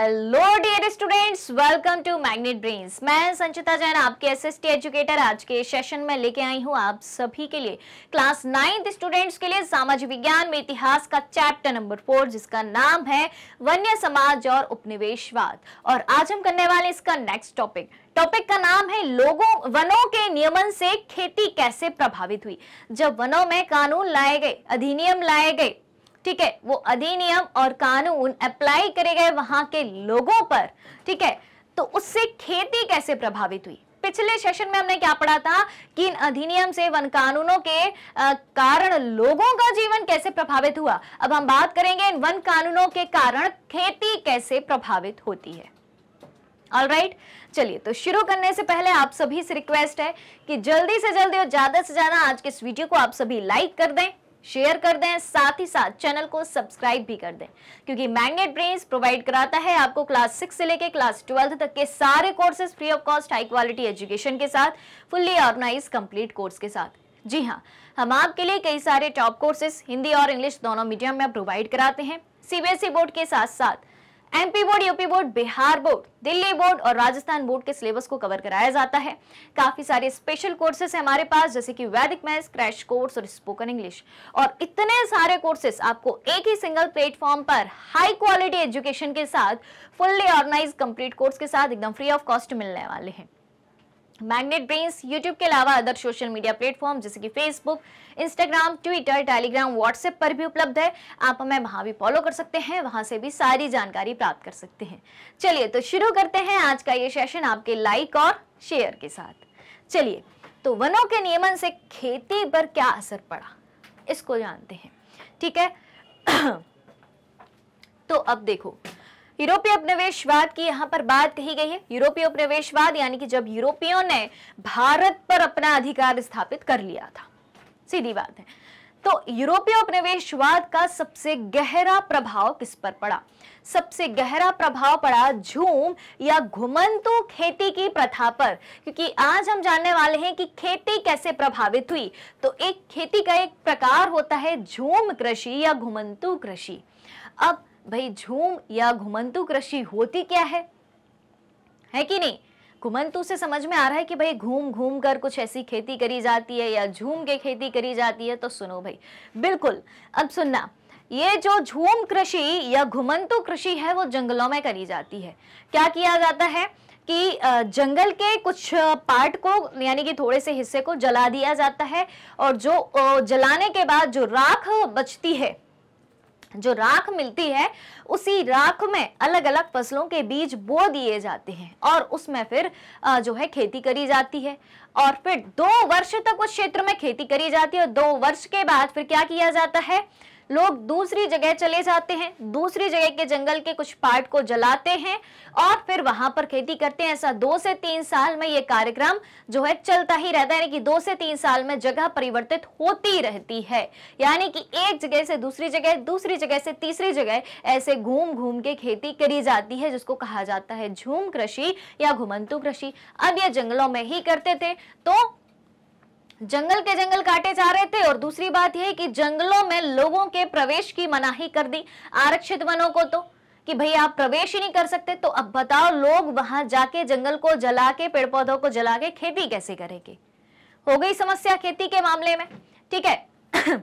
Hello dear students welcome to magnet brains मैं संचिता जैन, आपके SST educator आज के सेशन में लेके आई हूँ आप सभी के लिए क्लास नाइन्थ स्टूडेंट्स के लिए सामाजिक विज्ञान में इतिहास का चैप्टर नंबर फोर जिसका नाम है वन्य समाज और उपनिवेशवाद। और आज हम करने वाले इसका नेक्स्ट टॉपिक टॉपिक का नाम है लोगों, वनों के नियमन से खेती कैसे प्रभावित हुई? जब वनों में कानून लाए गए, अधिनियम लाए गए ठीक है, वो अधिनियम और कानून अप्लाई करे गए वहाँ के लोगों पर, ठीक है? तो उससे खेती कैसे प्रभावित हुई? पिछले सेशन में हमने क्या पढ़ा था कि इन अधिनियम से वन कानूनों के कारण लोगों का जीवन कैसे प्रभावित हुआ? अब हम बात करेंगे इन वन कानूनों के कारण खेती कैसे प्रभावित होती है। All right? चलिए तो शुरू करने से पहले आप सभी से रिक्वेस्ट है कि जल्दी से जल्दी और ज़्यादा से ज़्यादा आज के इस वीडियो को आप सभी लाइक कर दें। शेयर कर दें, साथ ही साथ चैनल को सब्सक्राइब भी कर दें, क्योंकि मैग्नेट ब्रेन्स प्रोवाइड कराता है आपको क्लास सिक्स से लेकर क्लास ट्वेल्थ तक के सारे courses free of cost, high quality education के साथ, फुल्ली ऑर्गेनाइज कंप्लीट कोर्स के साथ। जी हाँ हम आपके लिए कई सारे टॉप कोर्सेज हिंदी और इंग्लिश दोनों मीडियम में प्रोवाइड कराते हैं। सीबीएसई बोर्ड के साथ साथ MP board, UP board, Bihar board, Delhi board और राजस्थान बोर्ड के सिलेबस को कवर कराया जाता है। काफ़ी सारे स्पेशल कोर्सेस है हमारे पास, जैसे कि वैदिक मैथ्स क्रैश कोर्स और स्पोकन इंग्लिश और इतने सारे कोर्सेस आपको एक ही सिंगल प्लेटफॉर्म पर हाई क्वालिटी एजुकेशन के साथ फुल्ली ऑर्गेनाइज कंप्लीट कोर्स के साथ, एकदम फ्री ऑफ़ कॉस्ट मिलने वाले हैं। मैग्नेट ब्रेन्स यूट्यूब के अलावा अदर सोशल मीडिया प्लेटफॉर्म जैसे कि Facebook, Instagram, Twitter, Telegram, WhatsApp पर भी उपलब्ध है। आप हमें वहाँ भी फॉलो कर सकते हैं, वहाँ से भी सारी जानकारी प्राप्त कर सकते हैं। चलिए तो शुरू करते हैं आज का ये सेशन आपके लाइक और शेयर के साथ। चलिए तो वनों के नियमन से खेती पर क्या असर पड़ा? इसको जानते हैं। ठीक है? तो अब देखो यूरोपीय उपनिवेशवाद की यहाँ पर बात कही गई है। यूरोपीय उपनिवेशवाद, यानी कि जब यूरोपियों ने भारत पर अपना अधिकार स्थापित कर लिया था। सीधी बात है। तो यूरोपीय उपनिवेशवाद का सबसे गहरा प्रभाव किस पर पड़ा? सबसे गहरा प्रभाव पड़ा झूम या घुमंतु खेती की प्रथा पर, क्योंकि आज हम जानने वाले हैं कि खेती कैसे प्रभावित हुई। तो एक खेती का एक प्रकार होता है झूम कृषि या घुमंतु कृषि। अब भाई झूम या घुमंतु कृषि होती क्या है? है कि नहीं? घुमंतु से समझ में आ रहा है कि भाई घूम घूम कर कुछ ऐसी खेती करी जाती है या झूम के खेती करी जाती है तो सुनो भाई। बिल्कुल, अब सुनना। ये जो झूम कृषि या घुमंतु कृषि है, वो जंगलों में करी जाती है। क्या किया जाता है कि जंगल के कुछ पार्ट को, यानी कि थोड़े से हिस्से को जला दिया जाता है और जो जलाने के बाद जो राख बचती है जो राख मिलती है, उसी राख में अलग अलग फ़सलों के बीज बो दिए जाते हैं और उसमें फिर जो है खेती करी जाती है। और फिर दो वर्ष तक उस क्षेत्र में खेती करी जाती है और दो वर्ष के बाद फिर क्या किया जाता है? लोग दूसरी जगह चले जाते हैं, दूसरी जगह के जंगल के कुछ पार्ट को जलाते हैं और फिर वहाँ पर खेती करते हैं। ऐसा दो से तीन साल में ये कार्यक्रम जो है चलता ही रहता है, यानी कि दो से तीन साल में जगह परिवर्तित होती रहती है। यानी कि एक जगह से दूसरी जगह दूसरी जगह से तीसरी जगह ऐसे घूम घूम के खेती करी जाती है, जिसको कहा जाता है झूम कृषि या घुमंतु कृषि। अब ये जंगलों में ही करते थे तो जंगल के जंगल काटे जा रहे थे और दूसरी बात यह कि जंगलों में लोगों के प्रवेश की मनाही कर दी आरक्षित वनों को तो कि भाई आप प्रवेश ही नहीं कर सकते तो अब बताओ लोग वहाँ जाके जंगल को जला के पेड़ पौधों को जला के खेती कैसे करेंगे? हो गई समस्या खेती के मामले में, ठीक है?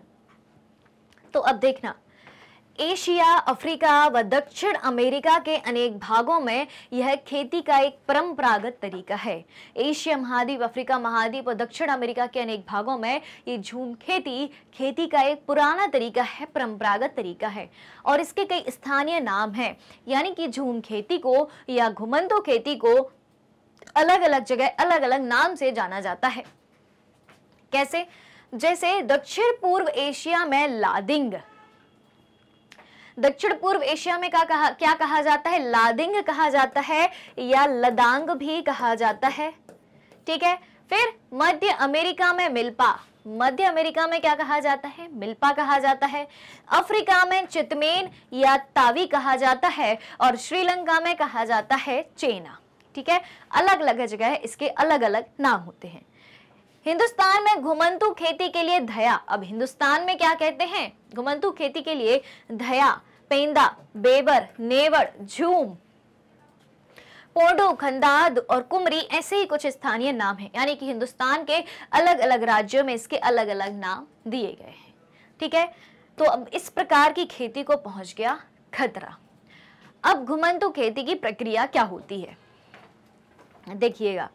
तो अब देखना एशिया, अफ्रीका व दक्षिण अमेरिका के अनेक भागों में यह खेती का एक परंपरागत तरीका है। एशिया महाद्वीप, अफ्रीका महाद्वीप और दक्षिण अमेरिका के अनेक भागों में ये झूम खेती खेती का एक पुराना तरीका है, परंपरागत तरीका है और इसके कई स्थानीय नाम हैं। यानी कि झूम खेती को या घुमंतु खेती को अलग अलग जगह अलग अलग नाम से जाना जाता है। कैसे? जैसे दक्षिण पूर्व एशिया में लादिंग। दक्षिण पूर्व एशिया में क्या कहा क्या कहा जाता है? लादिंग कहा जाता है या लदांग भी कहा जाता है। ठीक है, फिर मध्य अमेरिका में मिल्पा। मध्य अमेरिका में क्या कहा जाता है? मिल्पा कहा जाता है। अफ्रीका में चितमेन या तावी कहा जाता है और श्रीलंका में कहा जाता है चेना। ठीक है अलग अलग जगह इसके अलग अलग नाम होते हैं। हिंदुस्तान में घुमंतु खेती के लिए धया। अब हिंदुस्तान में क्या कहते हैं? घुमंतु खेती के लिए धया। पेंदा बेबर नेवड़, झूम। पोडो, खंदाद और कुमरी ऐसे ही कुछ स्थानीय नाम हैं। यानी कि हिंदुस्तान के अलग अलग राज्यों में इसके अलग अलग नाम दिए गए हैं। ठीक है? तो अब इस प्रकार की खेती को पहुँच गया खतरा। अब घुमंतु खेती की प्रक्रिया क्या होती है? देखिएगा।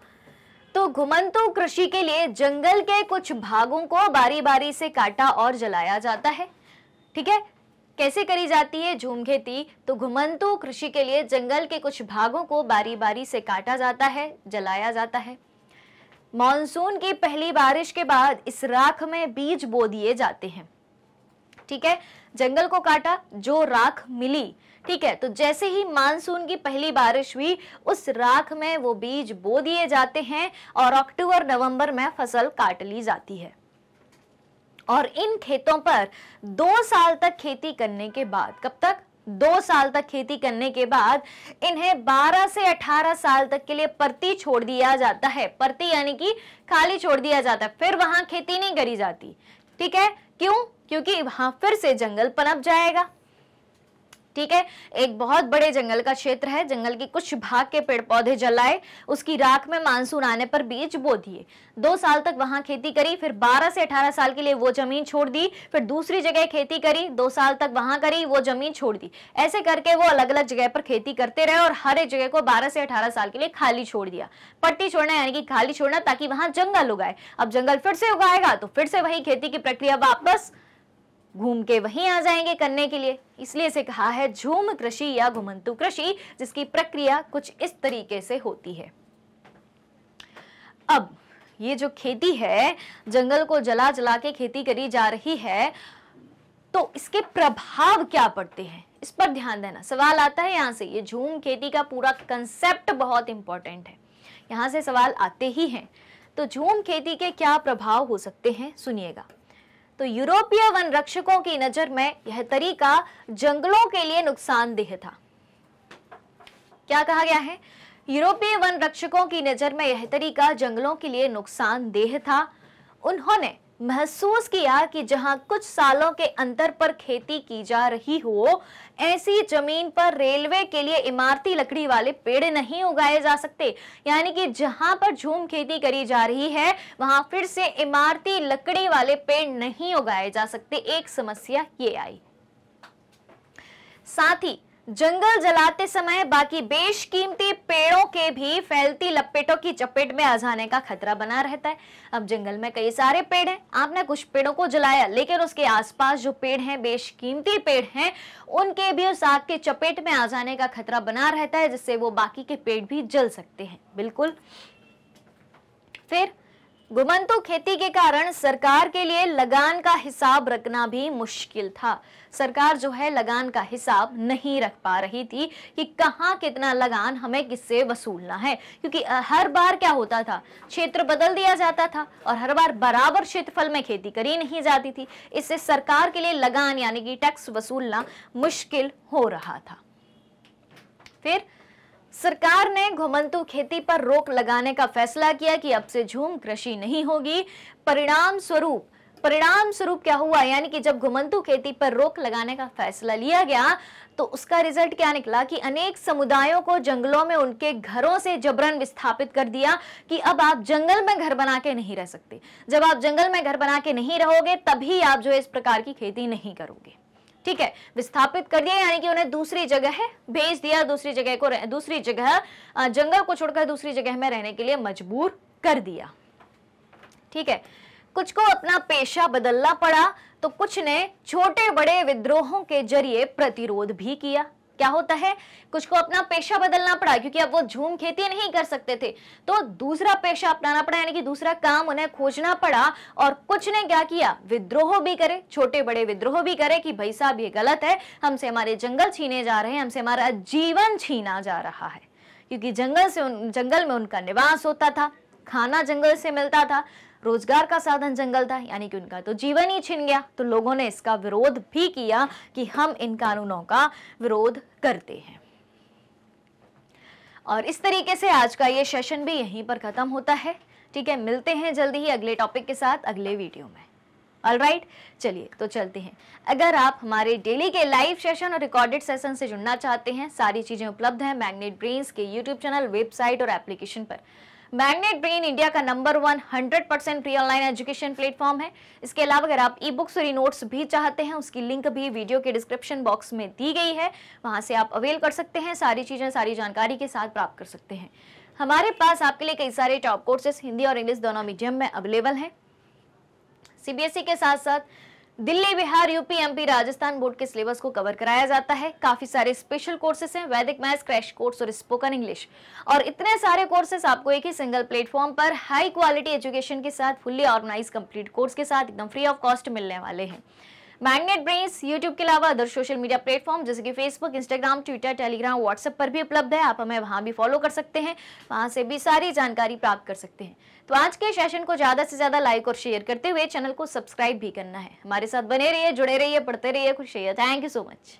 तो घुमंतु कृषि के लिए जंगल के कुछ भागों को बारी बारी से काटा और जलाया जाता है। ठीक है? कैसे करी जाती है झूम खेती? तो घुमंतु कृषि के लिए जंगल के कुछ भागों को बारी बारी से काटा जाता है, जलाया जाता है। मॉनसून की पहली बारिश के बाद इस राख में बीज बो दिए जाते हैं। ठीक है? जंगल को काटा, जो राख मिली। ठीक है? तो जैसे ही मानसून की पहली बारिश हुई, उस राख में वो बीज बो दिए जाते हैं और अक्टूबर नवंबर में फ़सल काट ली जाती है। और इन खेतों पर दो साल तक खेती करने के बाद, कब तक? दो साल तक खेती करने के बाद इन्हें 12 से 18 साल तक के लिए परती छोड़ दिया जाता है। परती यानी कि खाली छोड़ दिया जाता है। फिर वहाँ खेती नहीं करी जाती। ठीक है? क्यों? क्योंकि वहाँ फिर से जंगल पनप जाएगा। ठीक है? एक बहुत बड़े जंगल का क्षेत्र है। जंगल की कुछ भाग के पेड़ पौधे जलाए उसकी राख में मानसून आने पर बीज बो दिए। दो साल तक वहाँ खेती करी, फिर 12 से 18 साल के लिए वो ज़मीन छोड़ दी, फिर दूसरी जगह खेती करी, दो साल तक वहाँ करी, वो ज़मीन छोड़ दी। ऐसे करके वो अलग अलग जगह पर खेती करते रहे और हर एक जगह को बारह से अठारह साल के लिए खाली छोड़ दिया। पट्टी छोड़ना यानी कि खाली छोड़ना ताकि वहाँ जंगल उगाए। अब जंगल फिर से उगाएगा तो फिर से वही खेती की प्रक्रिया वापस घूम के वहीं आ जाएँगे करने के लिए। इसलिए इसे कहा है झूम कृषि या घुमंतु कृषि, जिसकी प्रक्रिया कुछ इस तरीके से होती है। अब, ये जो खेती है, जंगल को जला जला के खेती करी जा रही है तो इसके प्रभाव क्या पड़ते हैं? इस पर ध्यान देना। सवाल आता है यहाँ से। ये झूम खेती का पूरा कंसेप्ट बहुत इंपॉर्टेंट है। यहाँ से सवाल आते ही हैं। तो झूम खेती के क्या प्रभाव हो सकते हैं? सुनिएगा। तो यूरोपीय वन रक्षकों की नज़र में यह तरीका जंगलों के लिए नुकसानदेह था। क्या कहा गया है? यूरोपीय वन रक्षकों की नज़र में यह तरीका जंगलों के लिए नुकसानदेह था। उन्होंने महसूस किया कि जहाँ कुछ सालों के अंतर पर खेती की जा रही हो, ऐसी ज़मीन पर रेलवे के लिए इमारती लकड़ी वाले पेड़ नहीं उगाए जा सकते। यानी कि जहाँ पर झूम खेती करी जा रही है, वहाँ फिर से इमारती लकड़ी वाले पेड़ नहीं उगाए जा सकते। एक समस्या ये आई। साथ ही जंगल जलाते समय बाकी बेशकीमती पेड़ों के भी फैलती लपेटों की चपेट में आ जाने का खतरा बना रहता है। अब जंगल में कई सारे पेड़ हैं। आपने कुछ पेड़ों को जलाया, लेकिन उसके आसपास जो पेड़ हैं, बेशकीमती पेड़ हैं, उनके भी उस आग के चपेट में आ जाने का खतरा बना रहता है, जिससे वो बाकी के पेड़ भी जल सकते हैं। बिल्कुल। फिर गुमंतु खेती के कारण सरकार के लिए लगान का हिसाब रखना भी मुश्किल था। सरकार जो है लगान का हिसाब नहीं रख पा रही थी कि कहाँ कितना लगान हमें किससे वसूलना है, क्योंकि हर बार क्या होता था, क्षेत्र बदल दिया जाता था और हर बार बराबर क्षेत्रफल में खेती करी नहीं जाती थी। इससे सरकार के लिए लगान यानी कि टैक्स वसूलना मुश्किल हो रहा था। फिर सरकार ने घुमंतु खेती पर रोक लगाने का फैसला किया कि अब से झूम कृषि नहीं होगी। परिणाम स्वरूप परिणाम स्वरूप क्या हुआ? यानी कि जब घुमंतु खेती पर रोक लगाने का फैसला लिया गया तो उसका रिज़ल्ट क्या निकला कि अनेक समुदायों को जंगलों में उनके घरों से जबरन विस्थापित कर दिया कि अब आप जंगल में घर बना के नहीं रह सकते। जब आप जंगल में घर बना के नहीं रहोगे, तभी आप जो इस प्रकार की खेती नहीं करोगे। ठीक है, विस्थापित कर दिया, यानी कि उन्हें दूसरी जगह भेज दिया, दूसरी जगह को दूसरी जगह जंगल को छोड़कर दूसरी जगह में रहने के लिए मजबूर कर दिया। ठीक है, कुछ को अपना पेशा बदलना पड़ा तो कुछ ने छोटे बड़े विद्रोहों के ज़रिए प्रतिरोध भी किया। क्या होता है? कुछ को अपना पेशा बदलना पड़ा, क्योंकि अब वो झूम खेती नहीं कर सकते थे। तो दूसरा पेशा अपनाना पड़ा, यानी कि दूसरा काम उन्हें खोजना पड़ा, और कुछ ने क्या किया? विद्रोह भी करे छोटे बड़े विद्रोह भी करे कि, भाई साहब, ये गलत है। हमसे हमारे जंगल छीने जा रहे हैं, हमसे हमारा जीवन छीना जा रहा है। क्योंकि जंगल से जंगल में उनका निवास होता था, खाना जंगल से मिलता था। रोज़गार का साधन जंगल था, यानी कि उनका तो जीवन ही छिन गया। तो लोगों ने इसका विरोध भी किया कि हम इन कानूनों का विरोध करते हैं। और इस तरीके से आज का ये सेशन भी यहीं पर खत्म होता है। ठीक है, मिलते हैं जल्दी ही अगले टॉपिक के साथ, अगले वीडियो में। ऑल राइट चलिए तो चलते हैं। अगर आप हमारे डेली के लाइव सेशन और रिकॉर्डेड सेशन से जुड़ना चाहते हैं, सारी चीज़ें उपलब्ध हैं मैग्नेट ब्रेन्स के यूट्यूब चैनल वेबसाइट और एप्लीकेशन पर। मैग्नेट ब्रेन इंडिया का number one hundred percent free online education platform है। इसके अलावा अगर आप ई बुक्स और ई नोट्स भी चाहते हैं, उसकी लिंक भी वीडियो के डिस्क्रिप्शन बॉक्स में दी गई है। वहाँ से आप अवेल कर सकते हैं, सारी चीज़ें, सारी जानकारी के साथ प्राप्त कर सकते हैं। हमारे पास आपके लिए कई सारे टॉप कोर्सेस हिंदी और इंग्लिश दोनों मीडियम में अवेलेबल हैं। सीबीएसई e के साथ साथ Delhi, Bihar, UP, MP, Rajasthan board के सिलेबस को कवर कराया जाता है। काफ़ी सारे स्पेशल कोर्सेस हैं, वैदिक मैथ्स क्रैश कोर्स और स्पोकन इंग्लिश और इतने सारे कोर्सेस आपको एक ही सिंगल प्लेटफॉर्म पर हाई क्वालिटी एजुकेशन के साथ फुल्ली ऑर्गेनाइज कंप्लीट कोर्स के साथ, एकदम फ्री ऑफ़ कॉस्ट मिलने वाले हैं। मैग्नेट ब्रेन्स यूट्यूब के अलावा अदर सोशल मीडिया प्लेटफॉर्म जैसे कि Facebook Instagram Twitter Telegram WhatsApp पर भी उपलब्ध है। आप हमें वहाँ भी फॉलो कर सकते हैं। वहाँ से भी सारी जानकारी प्राप्त कर सकते हैं। तो आज के सेशन को ज़्यादा से ज़्यादा लाइक और शेयर करते हुए चैनल को सब्सक्राइब भी करना है। हमारे साथ बने रहिए, जुड़े रहिए, पढ़ते रहिए, खुश रहिए। Thank you so much